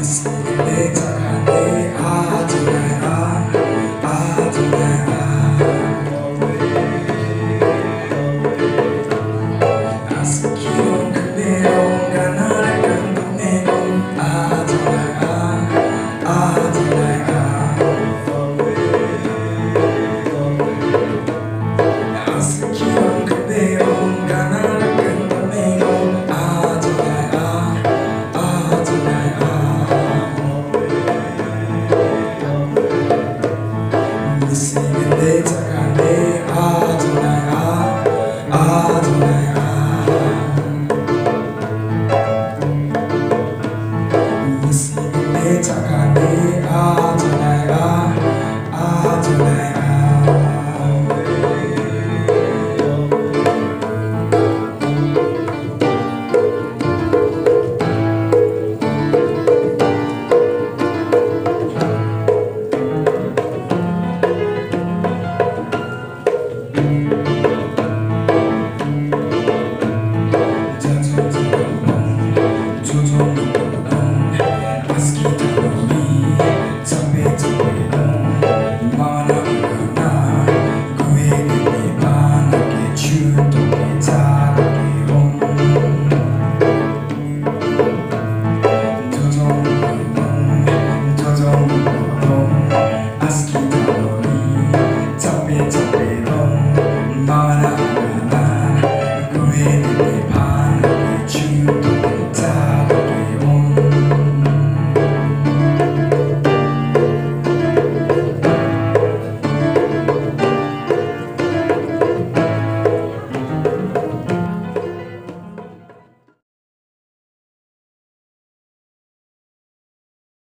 promise, it takane